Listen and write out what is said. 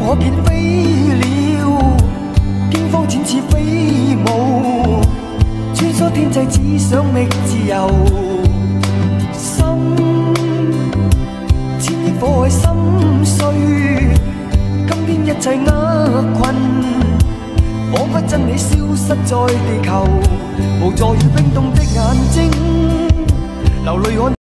可见飞鸟，惊慌展翅飞舞，穿梭天际只想觅自由。心千亿火海心碎，今天一切厄困，仿佛真理消失在地球，无助与冰冻的眼睛，流泪看。